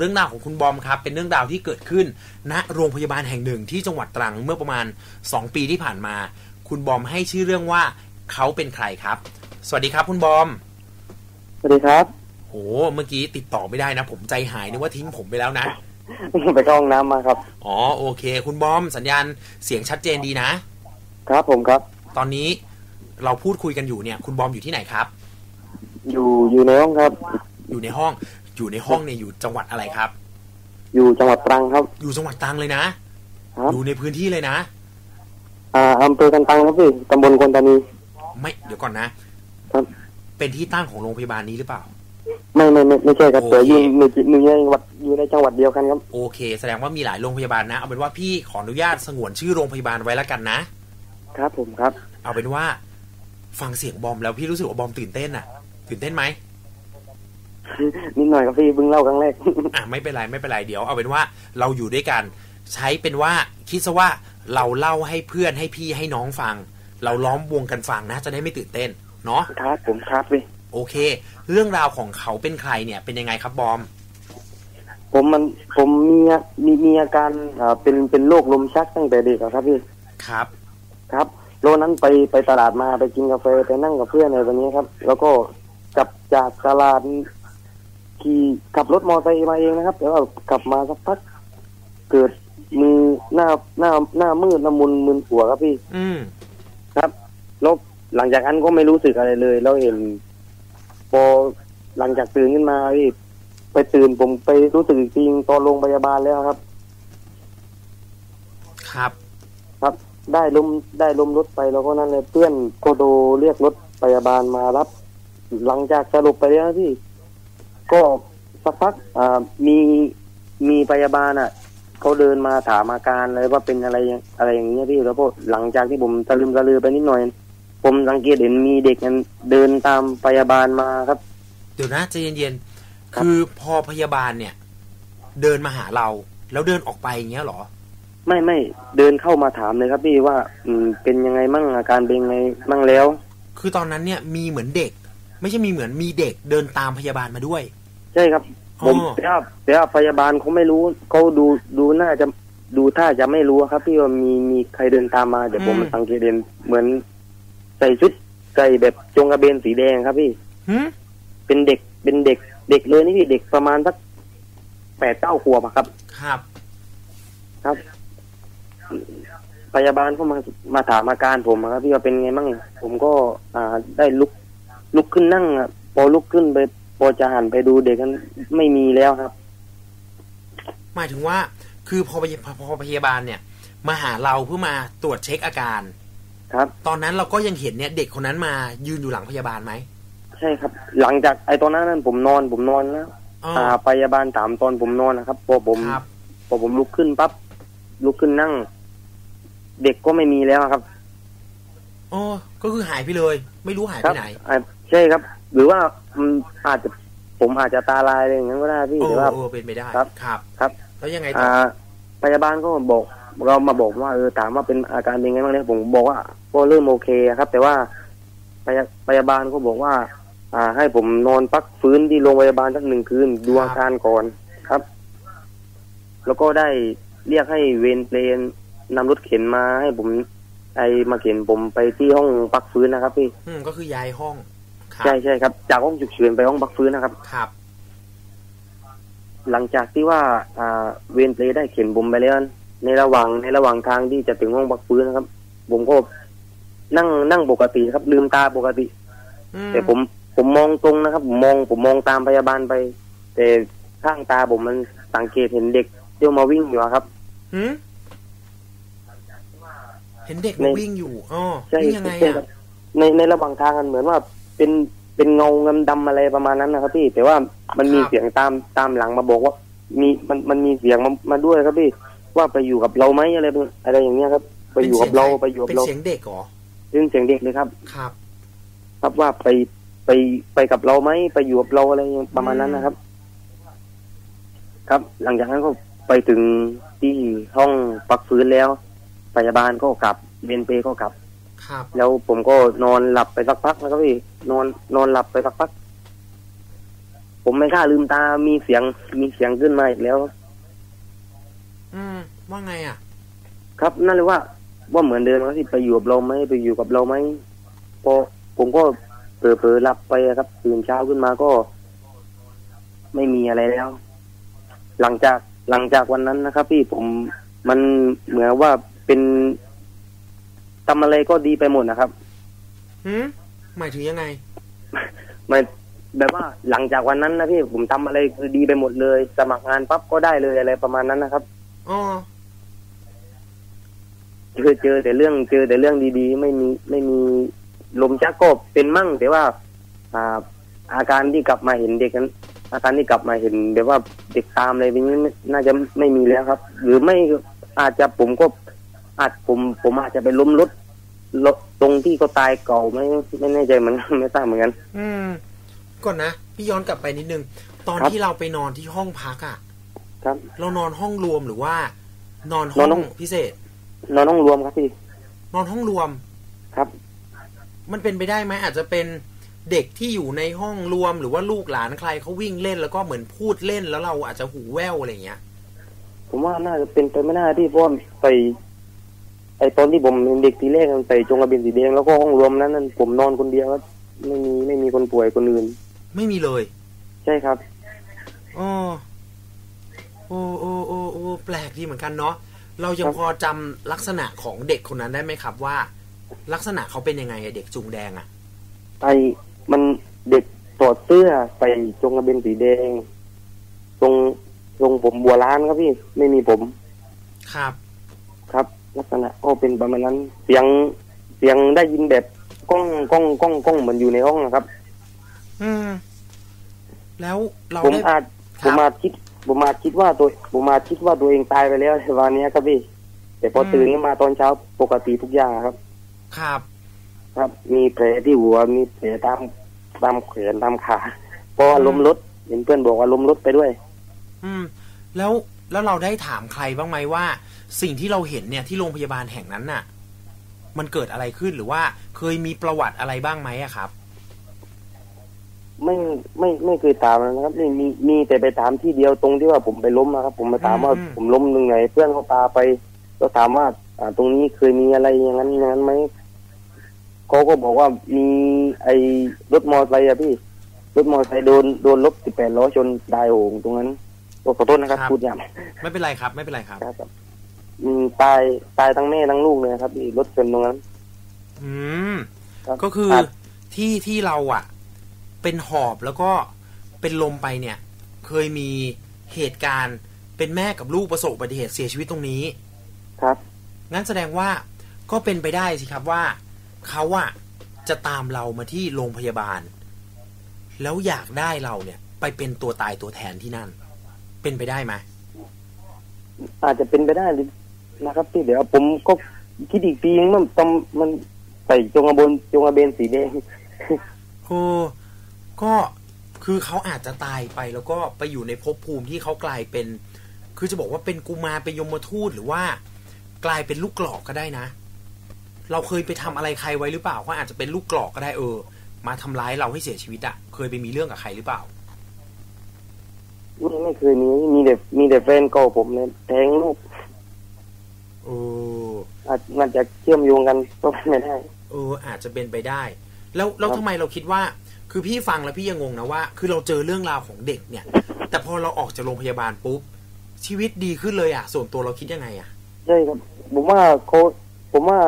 เรื่องราวของคุณบอมครับ เป็นเรื่องราวที่เกิดขึ้นณโรงพยาบาลแห่งหนึ่งที่จังหวัดตรังเมื่อประมาณ 2 ปีที่ผ่านมา คุณบอมให้ชื่อเรื่องว่าเขาเป็นใครครับ สวัสดีครับ คุณบอม สวัสดีครับโอ้เมื่อกี้ติดต่อไม่ได้นะ ผมใจหายนึกว่าทิ้งผมไปแล้วนะไปเข้าห้องน้ำมาครับ อ๋อโอเค คุณบอมสัญญาณเสียงชัดเจนดีนะ ครับผมครับ ตอนนี้เราพูดคุยกันอยู่เนี่ย คุณบอมอยู่ที่ไหนครับ อยู่อยู่ในห้องครับ อยู่ในห้อง อยู่ในห้องเนี่ยอยู่จังหวัดอะไรครับ อยู่จังหวัดตรังครับ อยู่จังหวัดตรังเลยนะครับอยู่ในพื้นที่เลยนะ อ่าอำเภอกันตังครับพี่ตำบลกวนตานีไม่เดี๋ยวก่อนนะครับเป็นที่ตั้งของโรงพยาบาลนี้หรือเปล่า ไม่ไม่ไม่ไม่ใช่ครับโอเคแต่อยู่อยู่อยู่ในจังหวัดอยู่ในจังหวัดเดียวกันครับ โอเค แสดงว่ามีหลายโรงพยาบาลนะ เอาเป็นว่าพี่ขออนุญาตสงวนชื่อโรงพยาบาลไว้แล้วกันนะ ครับผมครับ เอาเป็นว่า ฟังเสียงบอมแล้วพี่รู้สึกว่าบอมตื่นเต้นน่ะ ตื่นเต้นไหม นิดหน่อยครับพี่เพิ่งเล่าครั้งแรกอะไม่เป็นไรไม่เป็นไรเดี๋ยวเอาเป็นว่าเราอยู่ด้วยกัน ใช้เป็นว่าคิดซะว่าเราเล่าให้เพื่อนให้พี่ให้น้องฟัง เราล้อมวงกันฟังนะ จะได้ไม่ตื่นเต้นเนาะครับผมครับพี่โอเค เรื่องราวของเขาเป็นใครเนี่ย เป็นยังไงครับบอม ผมมันผมมีมีมีอาการอ่าเป็นเป็นโรคลมชักตั้งแต่เด็กอะครับพี่ครับครับโลนั้นไปไปตลาดมาไปกินกาแฟไปนั่งกับเพื่อนอะไรแบบนี้ครับ แล้วก็กลับจากตลาด ขี่ขับรถมอเตอร์ไซค์มาเองนะครับ แต่ว่ากลับมาสักพักเกิดมือหน้าหน้าหน้ามืดน้ำมุนมึนหัวครับพี่ อืมครับแล้วหลังจากนั้นก็ไม่รู้สึกอะไรเลย แล้วเห็นพอหลังจากตื่นขึ้นมาพี่ไปตื่นผมไปรู้สึกอีกทีตอนโรงพยาบาลแล้วครับ ครับ ครับ ได้ลมได้ลมรถไปแล้วก็นั่นเลยเพื่อนก็โทรเรียกรถพยาบาลมารับ หลังจากสรุปไปแล้วพี่ ก็สักพักอ่ามีมีพยาบาลอะเขาเดินมาถามอาการเลยว่าเป็นอะไรอย่างอะไรอย่างเงี้ยพี่แล้วก็หลังจากที่ผมตะลึมตะลือไปนิดหน่อย ผมสังเกตเห็นมีเด็กนั้นเดินตามพยาบาลมาครับเดี๋ยวนะใจเย็นครับๆคือพอพยาบาลเนี่ย เดินมาหาเรา แล้วเดินออกไปอย่างเงี้ยเหรอ ไม่ไม่เดินเข้ามาถามเลยครับพี่ว่า อืมเป็นยังไงมั่งอาการเป็นยังไงมั่งแล้ว คือตอนนั้นเนี่ยมีเหมือนเด็ก ไม่ใช่มีเหมือนมีเด็กเดินตามพยาบาลมาด้วย ใช่ครับ ผมอ๋อแต่ว่าแต่ว่าพยาบาลเขาไม่รู้เขาดูดูน่าจะดูท่าจะไม่รู้ครับ พี่ว่ามีมีใครเดินตามมาแต่ผมมันสังเกตเห็นเหมือน ใส่ชุดใส่แบบจงกระเบนสีแดงครับพี่หืมเป็นเด็กเป็นเด็ก เด็กเลยนี่พี่เด็กประมาณสักแปดเก้าขวบอะครับ ครับ ครับ พยาบาลเขามามาถามอาการผมอะครับพี่ว่าเป็นไงมั่งผมก็ อ่าได้ลุกลุก ขึ้นนั่งอะพอลุกขึ้นไปพอจะหันไปดูเด็กนั้นไม่มีแล้วครับ หมายถึงว่า คือพอพยพอพยาบาลเนี่ย มาหาเราเพื่อมาตรวจเช็คอาการ ครับ ตอนนั้นเราก็ยังเห็นเนี่ย เด็กคนนั้นมายืนอยู่หลังพยาบาลไหมใช่ครับ หลังจากไอ้ตอนนั้นนั้นผมนอนผมนอนแล้วอ๋ออ่าพยาบาลถามตอนผมนอนนะครับพอผมครับพอผมลุกขึ้นปั๊บลุกขึ้นนั่ง เด็กก็ไม่มีแล้วครับอ๋อก็คือหายไปเลย ไม่รู้หายคไปรัไหนอ่า ใช่ครับ หรือว่ามันอาจจะผมอาจจะตาลายอะไรอย่างนั้นก็ได้พี่โอ้แต่ว่าโอ้เป็นไปได้ครับครับ ครับ แล้วยังไงต่ออ่าพยาบาลก็บอก เรามาบอกว่าเออถามว่าเป็นอาการเป็นไงบ้างเนี่ยผมบอกว่าก็เริ่มโอเคครับ แต่ว่าพยาพยาบาลก็บอกว่า อ่า ให้ผมนอนพักฟื้นที่โรงพยาบาลสักหนึ่งคืนดูอาการก่อนครับ แล้วก็ได้เรียกให้เวรเปลนนำรถเข็นมาให้ผมไอมาเข็นผมไปที่ห้องพักฟื้นนะครับพี่ อืมก็คือย้ายห้องครับ ใช่ใช่ครับ จากห้องฉุกเฉินไปห้องพักฟื้นนะครับ ครับ หลังจากที่ว่าอ่าเวรเปลได้เข็นผมไปแล้วในระหว่างในระหว่างทางที่จะถึงห้องพักฟื้นนะครับ ผมก็นั่งนั่งปกติครับ ลืมตาปกติอืมแต่ผมผมมองตรงนะครับผมมองผมมองตามพยาบาลไป แต่ข้างตาผมมันสังเกตเห็นเด็กเที่ยวมาวิ่งอยู่อะครับหืมเห็นเด็กในมาวิ่งอยู่อ๋อใช่วิ่งยังไงใช่ครัอะบในในระหว่างทางกันเหมือนว่า เป็นเป็นเงาเงินดำอะไรประมาณนั้นนะครับพี่ แต่ว่ามันมีเสียงตามตามหลังมาบอกว่า มีมันมันมีเสียงมามาด้วยครับพี่ ว่าไปอยู่กับเราไหมอะไรอะไรอย่างเงี้ยครับ ไปอยู่กับเราไปอยู่กับเป็นเราเสียงเด็กเหรอซึ่งเสียงเด็กเลยครับ ครับ ครับว่าไปไปไปกับเราไหมไปอยู่กับเราอะไรอย่างประมาณนั้นนะครับ ครับ หลังจากนั้นก็ไปถึงที่ห้องพักฟื้นแล้วพยาบาลก็กลับเวรเปรย์ก็กลับ ครับแล้วผมก็นอนหลับไปสักพักนะครับพี่นอนนอนหลับไปสักพัก ผมไม่กล้าลืมตามีเสียงมีเสียงขึ้นมาอีกแล้วอืมว่าไงอะ ครับนั่นเลยว่า ว่าเหมือนเดิมครับที่ไปอยู่กับเราไหมไปอยู่กับเราไหมพอผมก็เผลอๆหลับไปอะครับตื่นเช้าขึ้นมาก็ ไม่มีอะไรแล้ว หลังจากหลังจากวันนั้นนะครับ พี่ผมมันเหมือนว่าเป็น ทำอะไรก็ดีไปหมดนะครับหืมหมายถึงยังไงไม่แบบว่าหลังจากวันนั้นนะพี่ผมทำอะไรคือดีไปหมดเลย สมัครงานปั๊บก็ได้เลยอะไรประมาณนั้นนะครับอ๋อเจอเจอแต่เรื่องเจอแต่เรื่องดีๆ ไม่มีไม่มีลมชักก็เป็นมั่ง แต่ว่า อ่า อาการที่กลับมาเห็นเด็กนั้น อาการที่กลับมาเห็นแบบว่าเด็กตามอะไรแบบนี้ไม่น่าจะไม่มีแล้วครับ หรือไม่อาจจะผมก็ อาจผมผมอาจจะไปล้มรถรถตรงที่เขาตายเก่าไม่ไม่แน่ใจเหมือนกันไม่ทราบเหมือนกัน อืมก่อนนะพี่ย้อนกลับไปนิดนึง ตอนครับ ที่เราไปนอนที่ห้องพักอะ ครับ เรานอนห้องรวมหรือว่า นอนห้นออนห้อง งพิเศษ นอนห้องรวมครับพี่ นอนห้องรวม ครับ มันเป็นไปได้ไหมอาจจะเป็นเด็กที่อยู่ในห้องรวมหรือว่าลูกหลานใครเขาวิ่งเล่นแล้วก็เหมือนพูดเล่นแล้วเราอาจจะหูแว่วอะไรอย่างเงี้ย ผมว่าน่าจะเป็นไปไม่น่าที่เพราะว่าใส่ ไอตอนที่ผมเป็นเด็กทีแรกมันใส่จงกระเบนสีแดงแล้วก็ห้องรวมนั้นนั้นผมนอนคนเดียวครับไม่มีไม่มีคนป่วยคนอื่น ไม่มีเลย ใช่ครับอ๋อโอ้โอ้โอ้โอ้แปลกดีเหมือนกันเนาะเรายังครับพอจำลักษณะของเด็กคนนั้นได้ไหมครับว่า ลักษณะเขาเป็นยังไงอะเด็กจุงแดงอะไอมันเด็กถอดเสื้อใส่จงกระเบนสีแดงทรงทรงผมบัวล้านครับพี่ ไม่มีผม ครับครับ ลักษณะก็เป็นประมาณนั้น เสียงเสียงได้ยินแบบก้องก้องก้องก้องเหมือนอยู่ในห้องนะครับ อืม แล้วเราผมได้อาจคผรับมอาจคิดผมอาจคิดว่าตัวผมอาจคิดว่าตัวเองตายไปแล้วในวันนี้ครับพี่แต่พอตื่นขึ้นมาตอนเช้าปกติทุกอย่างครับ ครับ ครับ มีแผลที่หัวมีแผลตามตามแขนตามขาเพราะว่าล้มรถเห็นเพื่อนบอกว่าล้มรถไปด้วย อืม แล้ว แล้วเราได้ถามใครบ้างไหมว่า สิ่งที่เราเห็นเนี่ยที่โรงพยาบาลแห่งนั้นน่ะ มันเกิดอะไรขึ้นหรือว่าเคยมีประวัติอะไรบ้างไหมอะครับ ไม่ไม่ไม่เคยถามนะครับนี่มีมีแต่ไปถามที่เดียวตรงที่ว่าผมไปล้มนะครับ ผมไปถามว่าอืม ผมล้มตรงไหนเพื่อนเขาพาไป ก็ถามว่า อ่า ตรงนี้เคยมีอะไรอย่างนั้นอย่างนั้นไหมเขาก็บอกว่ามีไอ้รถมอเตอร์ไซค์อะพี่รถมอเตอร์ไซค์โดนโดนรถสิบแปดล้อชนตายโหงตรงนั้นก็ ขอโทษนะครับครับพูดหยาบไม่เป็นไรครับ ไม่เป็นไรครับครับอืมตายตายทั้งแม่ทั้งลูกเลยครับพี่รถชนตรงนั้น อืมครับก็คือครับที่ที่เราอะ เป็นหอบแล้วก็เป็นลมไปเนี่ย เคยมีเหตุการณ์เป็นแม่กับลูกประสบอุบัติเหตุเสียชีวิตตรงนี้ ครับ งั้นแสดงว่าก็เป็นไปได้สิครับว่าเขาอะจะตามเรามาที่โรงพยาบาล แล้วอยากได้เราเนี่ย ไปเป็นตัวตายตัวแทนที่นั่น เป็นไปได้ไหมอาจจะเป็นไปได้นะครับพี่เดี๋ยวผมก็คิดอีกทีนึงมันต้องมันใส่จงกระเบนจงกระเบนสีแดงโอ้ก็คือเขาอาจจะตายไปแล้วก็ไปอยู่ในภพภูมิที่เขากลายเป็น คือจะบอกว่าเป็นกุมารเป็นยมทูตหรือว่า กลายเป็นลูกกรอกก็ได้นะ เราเคยไปทำอะไรใครไว้หรือเปล่าเขาอาจจะเป็นลูกกรอกก็ได้เออ มาทำร้ายเราให้เสียชีวิตอะเคยไปมีเรื่องกับใครหรือเปล่า ไม่ไม่เคยมีมีแต่มีแต่แฟนเก่าผมเนี่ยแทงลูกเอออาจมันจะเชื่อมโยงกันก็ไม่ได้เอออาจจะเป็นไปได้ แล้วแล้วครับทำไมเราคิดว่า คือพี่ฟังแล้วพี่ยังงงนะว่า คือเราเจอเรื่องราวของเด็กเนี่ย แต่พอเราออกจากโรงพยาบาลปุ๊บชีวิตดีขึ้นเลยอะส่วนตัวเราคิดยังไงอะใช่ครับ ผมว่าเขาผมว่า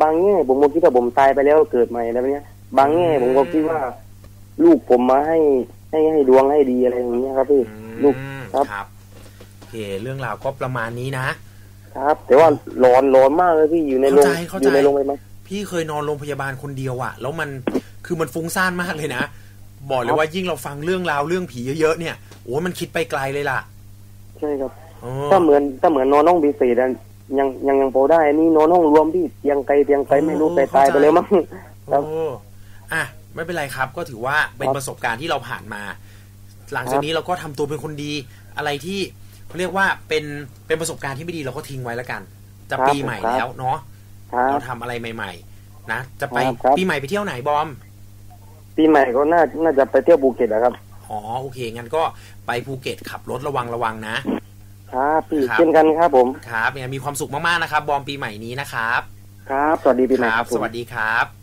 บางแง่ผมก็คิดว่าผมตายไปแล้วเกิดใหม่แล้วเนี้ย บางแง่ผมก็คิดว่า ลูกผมมาให้ ให้ให้ดวงให้ดีอะไรอย่างเงี้ยครับพี่อืมลูกครับครับโอเคเรื่องราวก็ประมาณนี้นะครับ แต่ว่าร้อนร้อนมากเลยพี่อยู่ในโรงเข้าใจเข้าใจอยู่ในโรงไปไหมพี่เคยนอนโรงพยาบาลคนเดียวอะแล้วมันคือมันฟุ้งซ่านมากเลยนะบอกเลครัยบว่ายิ่งเราฟังเรื่องราวเรื่องผีเยอะๆเนี่ยโอ้ยมันคิดไปไกลเลยล่ะใช่ครับเออถ้าเหมือนถ้าเหมือนนอนห้องพิเศษอะยังยังยังพอได้อันนี่นอนห้องรวมที่เตียงไกลเตียงไกลไม่รู้ไปตายไปแล้วมั้งครับโอ้อะ ไม่เป็นไรครับ ก็ถือว่าเป็นครับประสบการณ์ที่เราผ่านมา หลังจากนี้เราก็ทำตัวเป็นคนดี อะไรที่เขาเรียกว่าเป็นเป็นประสบการณ์ที่ไม่ดีเราก็ทิ้งไว้แล้วกัน จะครับปีใหม่ครับแล้วเนาะครัเราบทำอะไรใหม่ ๆ นะจะไปครับครับปีใหม่ไปเที่ยวไหนบอม ปีใหม่ก็น่าน่าจะไปเที่ยวภูเก็ตนะครับอ๋อโอเคงั้นก็ไปภูเก็ตขับรถระวังระวังนะครับพี่ครับเช่นกันครับผมครับยังไงมีความสุขมากๆนะครับ บอมปีใหม่นี้นะครับ ครับ สวัสดีปีใหม่คครัรับบผมสวัสดีครับ